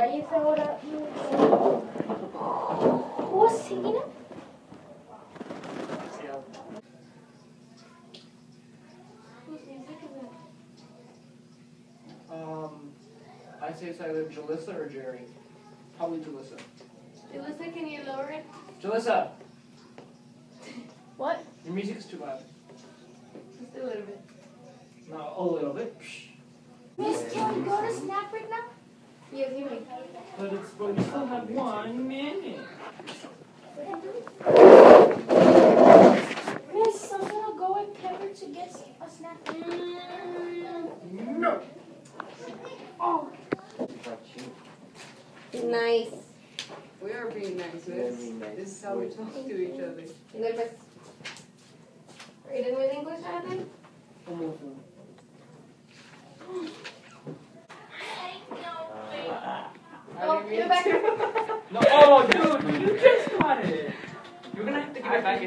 Cállese ahora. Who's singing it? Whose music is it? Um, I'd say it's either Julissa or Jerry. Probably Julissa. Alyssa, can you lower it? Julissa, What? your music is too loud. Just a little bit. No, a little bit. Psh. Miss, can we go to snack right now? Yes, you may. But it's but you still have one minute. Miss, I'm gonna go with Pepper to get a snack. No. Oh. Nice. We are being nice, We are miss. being nice. This is how we talk to each other. Ándale, pues. Read it with English, Jonathan? Oh, you're back. No, oh, dude, you just got it. You're gonna have to give it back anyway.